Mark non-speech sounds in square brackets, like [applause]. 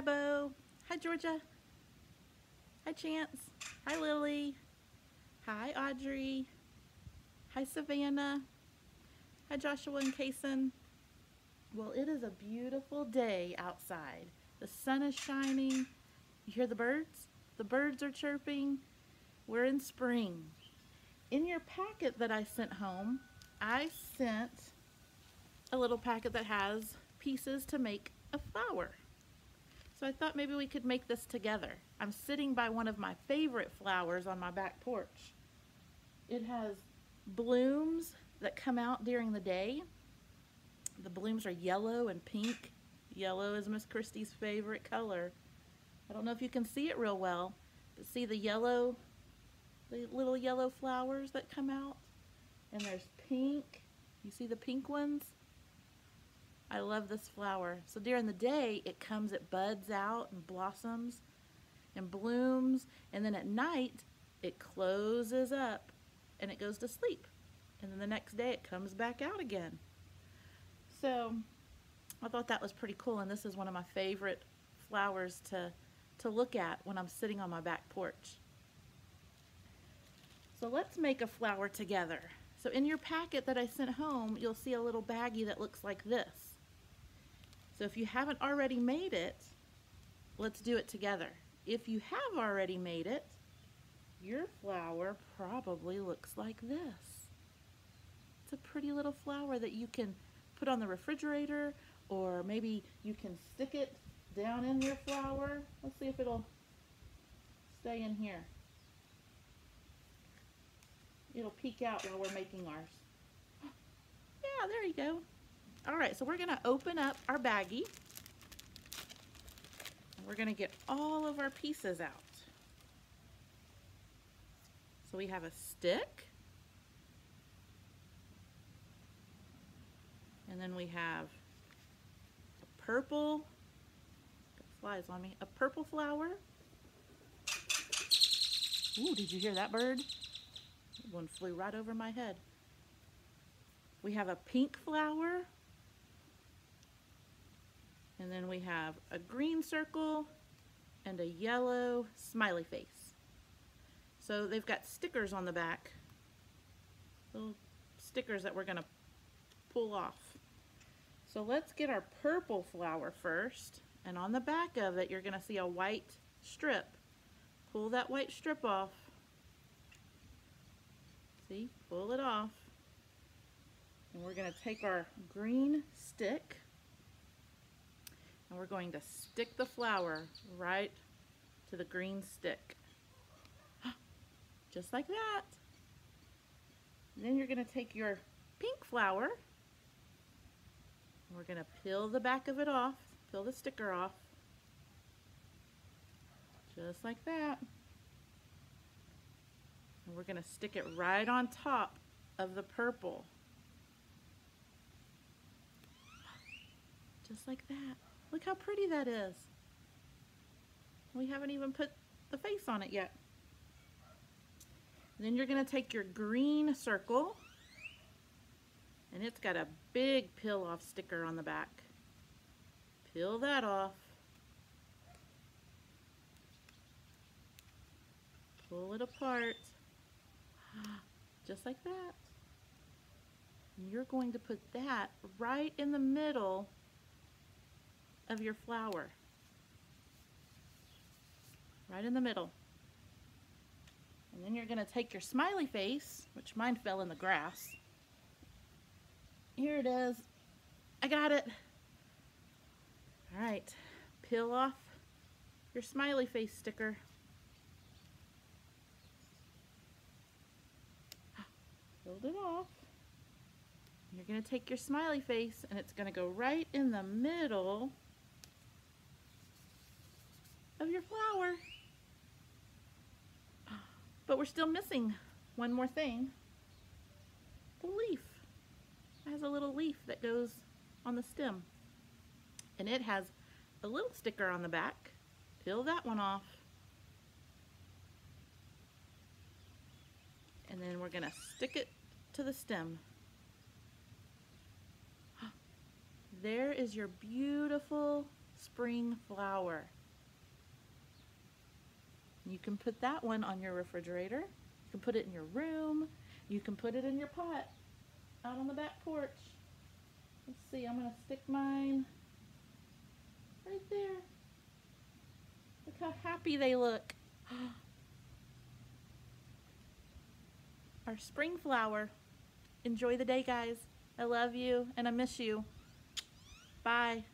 Hi, Bo. Hi, Georgia. Hi, Chance. Hi, Lily. Hi, Audrey. Hi, Savannah. Hi, Joshua and Kason. Well, it is a beautiful day outside. The sun is shining. You hear the birds? The birds are chirping. We're in spring. In your packet that I sent home, I sent a little packet that has pieces to make a flower. So I thought maybe we could make this together. I'm sitting by one of my favorite flowers on my back porch. It has blooms that come out during the day. The blooms are yellow and pink. Yellow is Miss Christy's favorite color. I don't know if you can see it real well, but see the yellow, the little yellow flowers that come out? And there's pink. You see the pink ones? I love this flower. So during the day, it comes, it buds out and blossoms and blooms. And then at night, it closes up and it goes to sleep. And then the next day, it comes back out again. So I thought that was pretty cool. And this is one of my favorite flowers to, to look at when I'm sitting on my back porch. So let's make a flower together. So in your packet that I sent home, you'll see a little baggie that looks like this. So if you haven't already made it, let's do it together. If you have already made it, your flower probably looks like this. It's a pretty little flower that you can put on the refrigerator or maybe you can stick it down in your flower. Let's see if it'll stay in here. It'll peek out while we're making ours. [gasps] Yeah, there you go. All right, so we're gonna open up our baggie. We're gonna get all of our pieces out. So we have a stick. And then we have a purple, flies on me, a purple flower. Ooh, did you hear that bird? One flew right over my head. We have a pink flower. And then we have a green circle and a yellow smiley face. So they've got stickers on the back, little stickers that we're gonna pull off. So let's get our purple flower first. And on the back of it, you're gonna see a white strip. Pull that white strip off. See, pull it off. And we're gonna take our green stick and we're going to stick the flower right to the green stick. [gasps] Just like that. And then you're going to take your pink flower. We're going to peel the back of it off, peel the sticker off. Just like that. And we're going to stick it right on top of the purple. [gasps] Just like that. Look how pretty that is. We haven't even put the face on it yet. then you're going to take your green circle and it's got a big peel off sticker on the back. Peel that off. Pull it apart. [gasps] Just like that. You're going to put that right in the middle of your flower. Right in the middle. And then you're going to take your smiley face, which mine fell in the grass. Here it is. I got it. All right, peel off your smiley face sticker. Pulled it off. You're going to take your smiley face and it's going to go right in the middle of your flower. But we're still missing one more thing. The leaf. It has a little leaf that goes on the stem. And it has a little sticker on the back. Peel that one off. And then we're going to stick it to the stem. [gasps] There is your beautiful spring flower. You can put that one on your refrigerator. You can put it in your room. You can put it in your pot out on the back porch. Let's see, I'm going to stick mine right there. Look how happy they look. [gasps] Our spring flower. Enjoy the day, guys. I love you and I miss you. Bye.